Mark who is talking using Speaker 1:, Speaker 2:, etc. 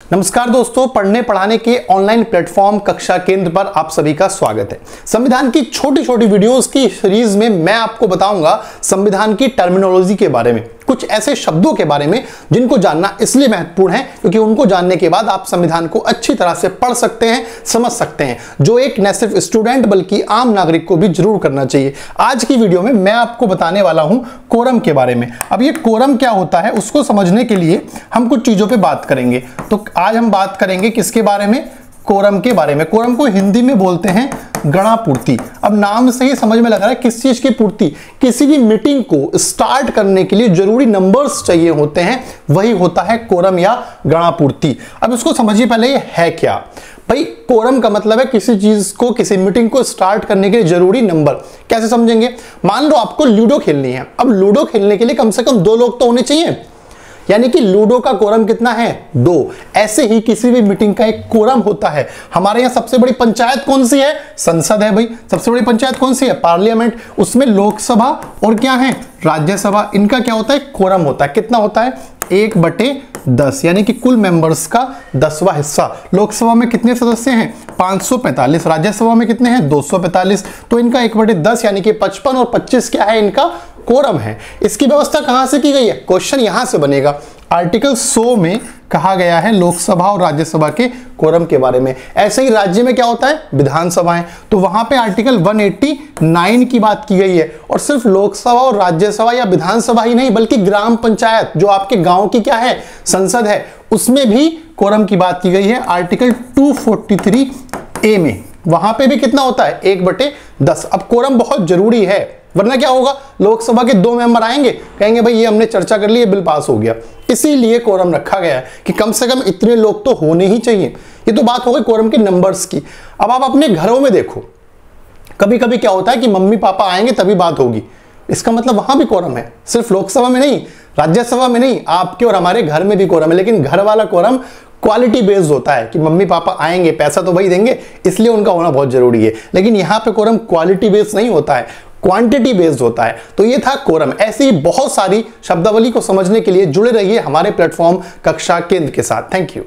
Speaker 1: नमस्कार दोस्तों, पढ़ने पढ़ाने के ऑनलाइन प्लेटफॉर्म कक्षा केंद्र पर आप सभी का स्वागत है। संविधान की छोटी छोटी वीडियोस की सीरीज़ में मैं आपको बताऊँगा संविधान की टर्मिनोलॉजी के बारे में। कुछ ऐसे शब्दों के बारे में जिनको जानना इसलिए महत्वपूर्ण है क्योंकि उनको जानने के बाद आप संविधान को अच्छी तरह से पढ़ सकते हैं, समझ सकते हैं। जो एक न सिर्फ़ स्टूडेंट बल्कि आम नागरिक को भी ज़रूर करना चाहिए। आज की वीडियो में मैं आपको बताने वाला हूँ कोरम के बारे में। अब ये कोरम क्या होता है, उसको समझने के लिए हम कुछ चीज़ों पर बात करेंगे। तो आज हम बात करेंगे किसके बारे में? कोरम के बारे में। कोरम को हिंदी में बोलते हैं गणापूर्ति अब नाम से ही समझ में लग रहा है किस चीज़ की पूर्ति। किसी भी मीटिंग को स्टार्ट करने के लिए ज़रूरी नंबर्स चाहिए होते हैं, वही होता है कोरम या गणापूर्ति अब इसको समझिए पहले ये है क्या। भाई कोरम का मतलब है किसी चीज़ को, किसी मीटिंग को स्टार्ट करने के लिए ज़रूरी नंबर कैसे समझेंगे? मान लो आपको लूडो खेलनी है। अब लूडो खेलने के लिए कम से कम दो लोग तो होने चाहिए। यानी कि लूडो का कोरम कितना है? दो। ऐसे ही किसी भी मीटिंग का एक कोरम होता है। हमारे यहाँ सबसे बड़ी पंचायत कौन सी है? संसद है भाई। सबसे बड़ी पंचायत कौन सी है? पार्लियामेंट। उसमें लोकसभा और क्या है? राज्यसभा। इनका क्या होता है? कोरम होता है। कितना होता है? एक बटे दस, यानी कि कुल मेंबर्स का दसवा हिस्सा। लोकसभा में कितने सदस्य हैं? 545 राज्यसभा में कितने हैं? 245 तो इनका एक बटे दस, यानी कि 55 और 25 क्या है? इनका कोरम है। इसकी व्यवस्था कहाँ से की गई है? क्वेश्चन यहाँ से बनेगा। आर्टिकल 100 में कहा गया है लोकसभा और राज्यसभा के कोरम के बारे में। ऐसे ही राज्य में क्या होता है? विधानसभाएँ। तो वहाँ पे आर्टिकल 189 की बात की गई है। और सिर्फ़ लोकसभा और राज्यसभा या विधानसभा ही नहीं, बल्कि ग्राम पंचायत, जो आपके गाँव की क्या है, संसद है, उसमें भी कोरम की बात की गई है आर्टिकल 243 ए में। वहाँ पे भी कितना होता है? एक बटे दस। अब कोरम बहुत ज़रूरी है, वरना क्या होगा? लोकसभा के दो मेंबर आएँगे, कहेंगे, भाई, ये हमने चर्चा कर ली बिल पास हो गया। इसीलिए कोरम रखा गया है कि कम से कम इतने लोग तो होने ही चाहिए। ये तो बात हो गई कोरम के नंबर्स की। अब आप अपने घरों में देखो कभी कभी क्या होता है कि मम्मी पापा आएँगे तभी बात होगी। इसका मतलब वहाँ भी कोरम है। सिर्फ़ लोकसभा में नहीं, राज्यसभा में नहीं, आपके और हमारे घर में भी कोरम है। लेकिन घर वाला कोरम क्वालिटी बेस्ड होता है कि मम्मी पापा आएँगे, पैसा तो वही देंगे, इसलिए उनका होना बहुत ज़रूरी है। लेकिन यहाँ पे कोरम क्वालिटी बेस्ड नहीं होता है क्वांटिटी बेस्ड होता है। तो ये था कोरम ऐसी बहुत सारी शब्दावली को समझने के लिए जुड़े रहिए हमारे प्लेटफॉर्म कक्षा केंद्र के साथ। Thank you